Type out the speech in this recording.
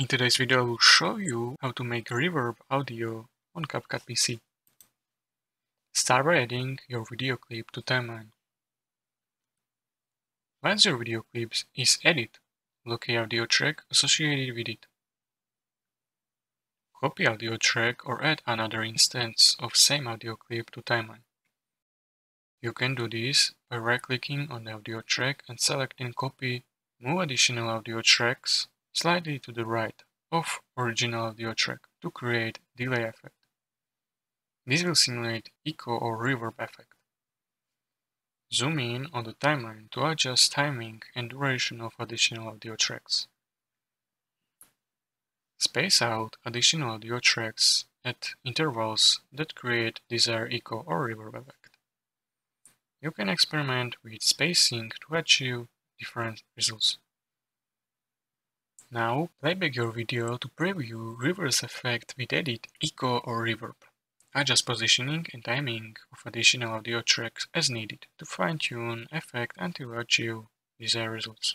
In today's video I will show you how to make reverb audio on CapCut PC. Start by adding your video clip to timeline. Once your video clip is added, locate audio track associated with it. Copy audio track or add another instance of same audio clip to timeline. You can do this by right-clicking on the audio track and selecting Copy, move additional audio tracks slightly to the right of original audio track to create delay effect. This will simulate echo or reverb effect. Zoom in on the timeline to adjust timing and duration of additional audio tracks. Space out additional audio tracks at intervals that create desired echo or reverb effect. You can experiment with spacing to achieve different results. Now, playback your video to preview reverse effect with edit, echo or reverb. Adjust positioning and timing of additional audio tracks as needed to fine-tune effect until you achieve desired results.